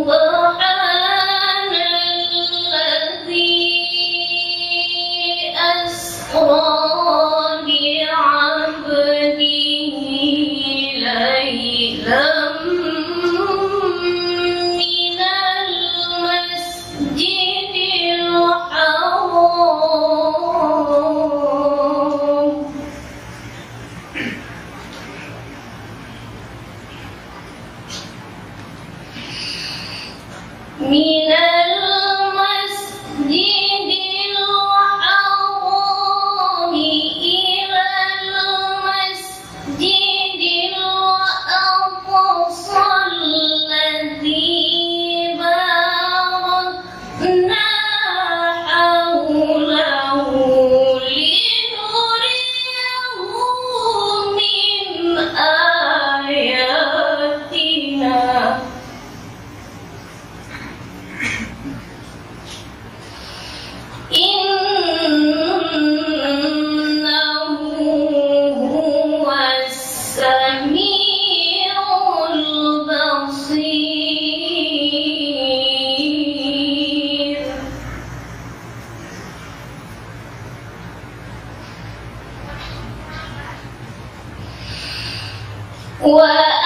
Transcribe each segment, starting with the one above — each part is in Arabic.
سبحان الذي أسرى بعبده ليلاً من What?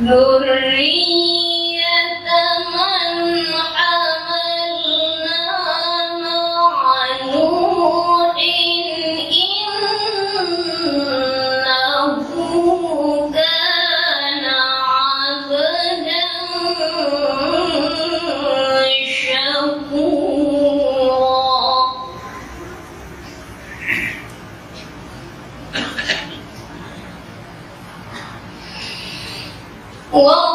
glory. Whoa.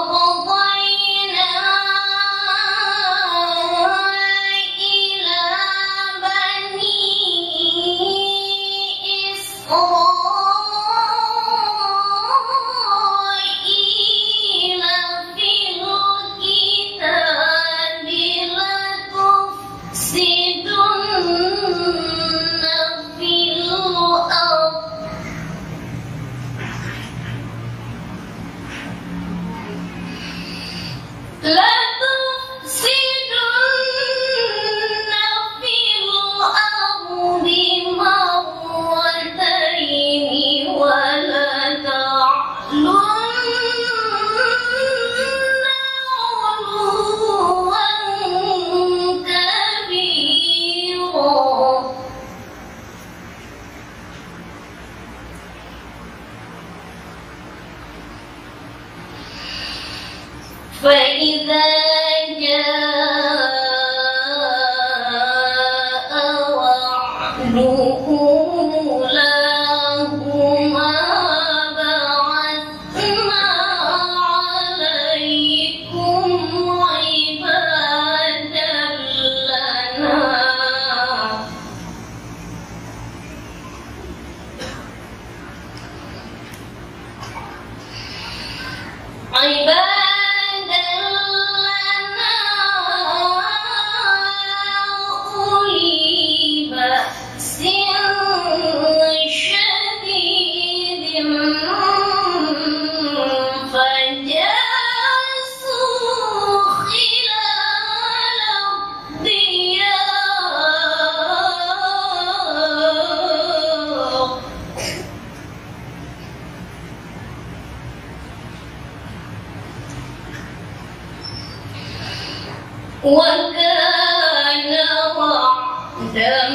وكان وعدا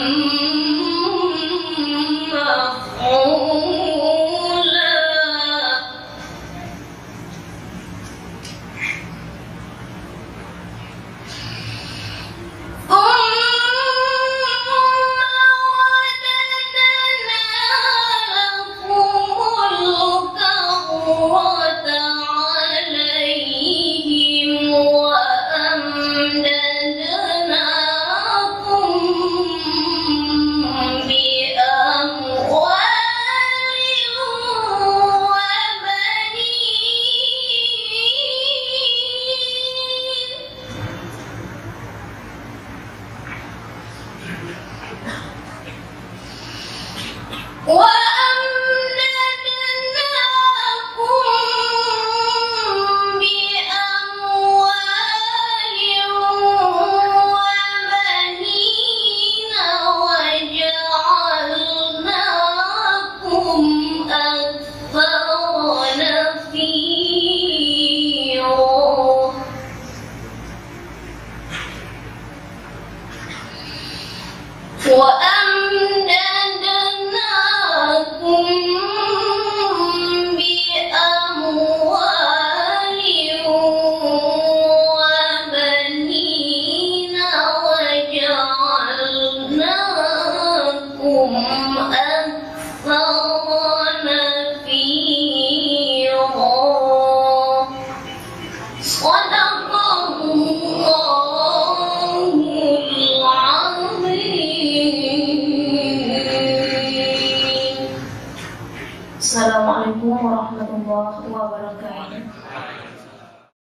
One down.